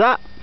さあ。